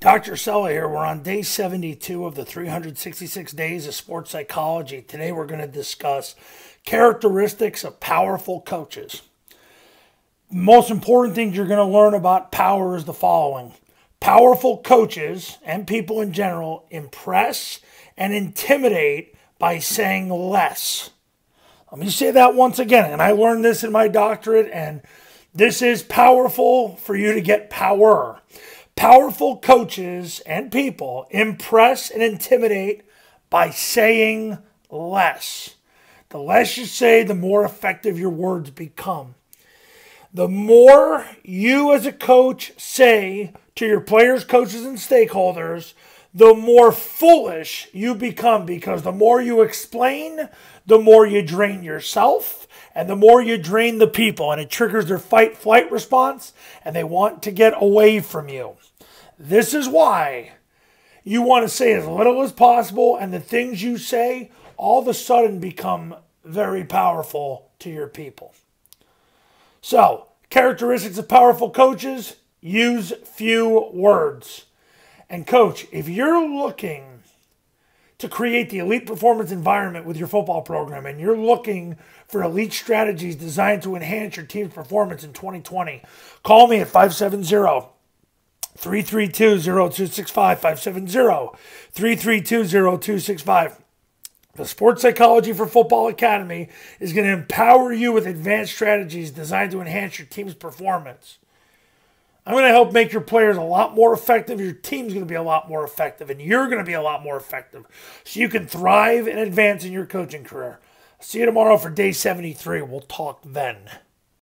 Dr. Cella here. We're on day 72 of the 366 days of sports psychology. Today we're going to discuss characteristics of powerful coaches. Most important things you're going to learn about power is the following powerful coaches and people in general impress and intimidate by saying less. Let me say that once again. And I learned this in my doctorate, and this is powerful for you to get power. Powerful coaches and people impress and intimidate by saying less. The less you say, the more effective your words become. The more you as a coach say to your players, coaches, and stakeholders, the more foolish you become because the more you explain, the more you drain yourself and the more you drain the people, and it triggers their fight flight response, and they want to get away from you. This is why you want to say as little as possible, and the things you say all of a sudden become very powerful to your people. So, characteristics of powerful coaches use few words. And, coach, if you're looking to create the elite performance environment with your football program and you're looking for elite strategies designed to enhance your team's performance in 2020, call me at 570 332 0265 570 332 0265. The Sports Psychology for Football Academy is going to empower you with advanced strategies designed to enhance your team's performance. I'm going to help make your players a lot more effective. Your team's going to be a lot more effective, and you're going to be a lot more effective so you can thrive and advance in your coaching career. See you tomorrow for day 73. We'll talk then.